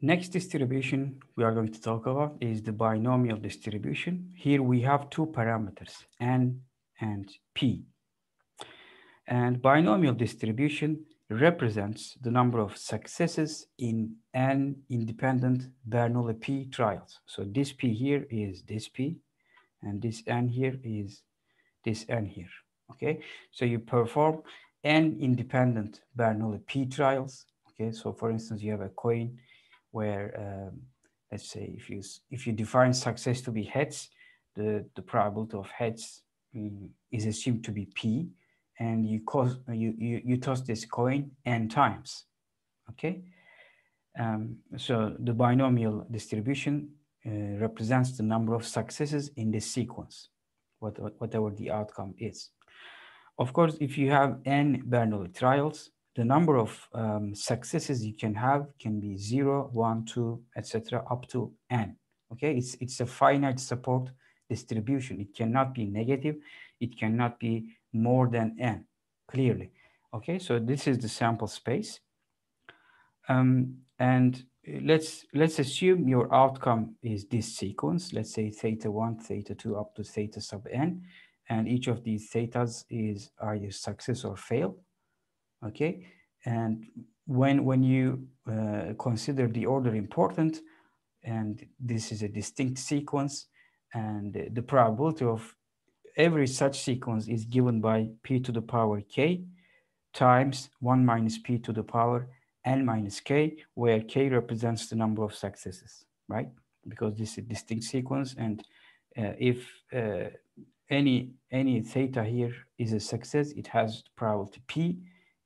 Next distribution we are going to talk about is the binomial distribution. Here we have two parameters, n and p. And binomial distribution represents the number of successes in n independent Bernoulli p trials. So this p here is this p, and this n here is this n here, okay? So you perform n independent Bernoulli p trials, okay? So for instance, you have a coin where, um, let's say if you, if you define success to be heads, the, the probability of heads um, is assumed to be p, and you, cause, you, you, you toss this coin n times, okay? Um, so the binomial distribution uh, represents the number of successes in this sequence, what, whatever the outcome is. Of course, if you have n Bernoulli trials, the number of um, successes you can have can be 0, 1, 2, etc., up to n. Okay, it's, it's a finite support distribution. It cannot be negative. It cannot be more than n, clearly. Okay, so this is the sample space. Um, and let's let's assume your outcome is this sequence. Let's say theta 1, theta 2, up to theta sub n. And each of these thetas is either success or fail. Okay, and when, when you uh, consider the order important, and this is a distinct sequence, and the probability of every such sequence is given by p to the power k times 1 minus p to the power n minus k, where k represents the number of successes, right? Because this is a distinct sequence, and uh, if uh, any any theta here is a success, it has the probability p.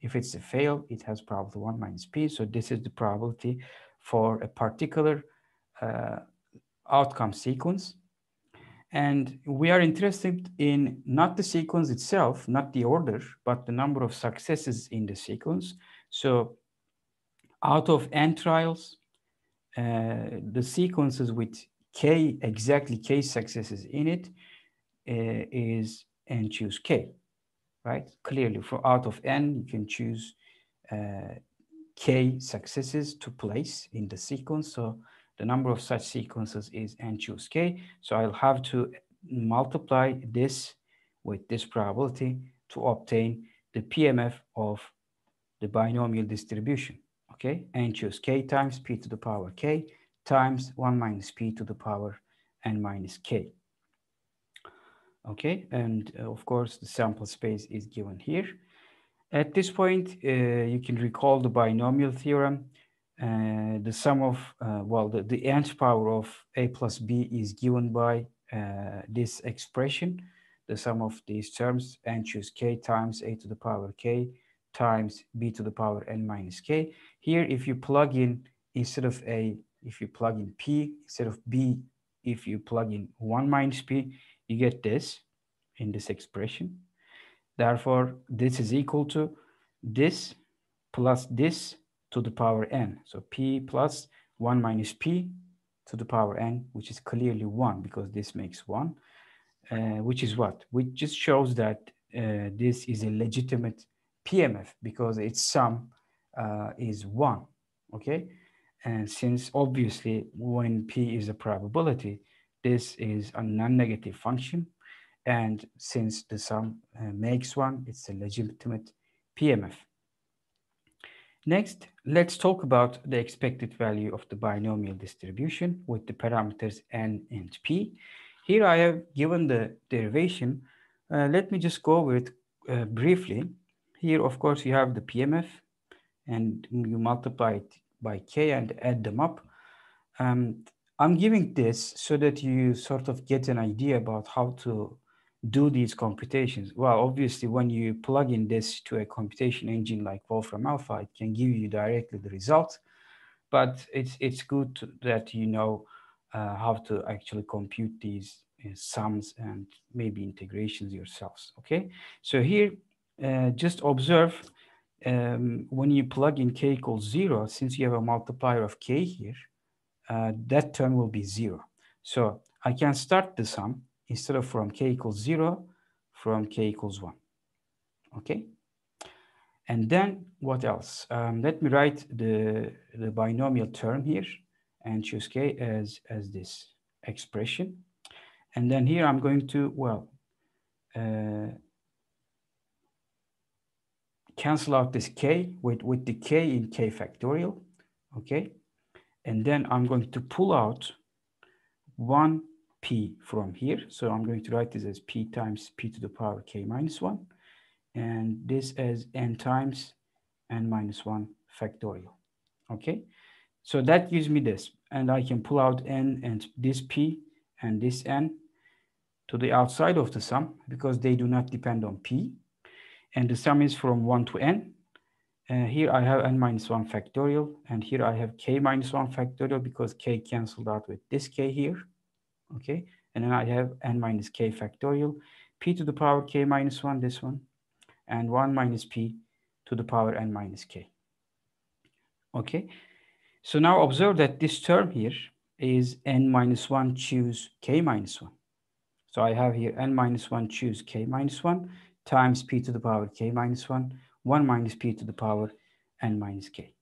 If it's a fail, it has probability 1 minus p. So this is the probability for a particular uh, outcome sequence. And we are interested in not the sequence itself, not the order, but the number of successes in the sequence. So out of n trials, uh, the sequences with k, exactly k successes in it, uh, is n choose k, right? Clearly, for out of n, you can choose uh, k successes to place in the sequence. So the number of such sequences is n choose k. So I'll have to multiply this with this probability to obtain the PMF of the binomial distribution, okay? n choose k times p to the power k times 1 minus p to the power n minus k. Okay, and uh, of course the sample space is given here. At this point, uh, you can recall the binomial theorem uh, the sum of, well, the, the nth power of a plus b is given by this expression, the sum of these terms, n choose k times a to the power k times b to the power n minus k. Here, if you plug in, instead of a, if you plug in p, instead of b, if you plug in 1 minus p, you get this in this expression. Therefore, this is equal to this plus this to the power n. So p plus 1 minus p to the power n, which is clearly 1 because this makes 1, uh, which is what? Which just shows that uh, this is a legitimate PMF because its sum uh, is 1, okay? And since obviously when p is a probability, this is a non-negative function. And since the sum uh, makes 1, it's a legitimate PMF. Next, let's talk about the expected value of the binomial distribution with the parameters n and p. Here I have given the derivation. Uh, let me just go over it uh, briefly. Here, of course, you have the PMF and you multiply it by k and add them up. Um, I'm giving this so that you sort of get an idea about how to do these computations? Well, obviously, when you plug in this to a computation engine like Wolfram Alpha, it can give you directly the result. But it's it's good to, that you know uh, how to actually compute these uh, sums and maybe integrations yourselves. Okay, so here, uh, just observe um, when you plug in k equals zero, since you have a multiplier of k here, uh, that term will be zero. So I can start the sum instead of from k equals 0, from k equals 1. Okay? And then what else? Um, let me write the, the binomial term here and choose k as, as this expression. And then here I'm going to, well, uh, cancel out this k with, with the k in k factorial, okay? And then I'm going to pull out 1p from here. So I'm going to write this as p times p to the power k minus 1 and this as n times n minus 1 factorial. Okay, so that gives me this, and I can pull out n and this p and this n to the outside of the sum because they do not depend on p. And the sum is from 1 to n. Here I have n minus 1 factorial, and here I have k minus 1 factorial because k canceled out with this k here. Okay, and then I have n minus k factorial, p to the power k minus 1, this one, and 1 minus p to the power n minus k. Okay, so now observe that this term here is n minus 1 choose k minus 1. So I have here n minus 1 choose k minus 1 times p to the power k minus 1, 1 minus p to the power n minus k.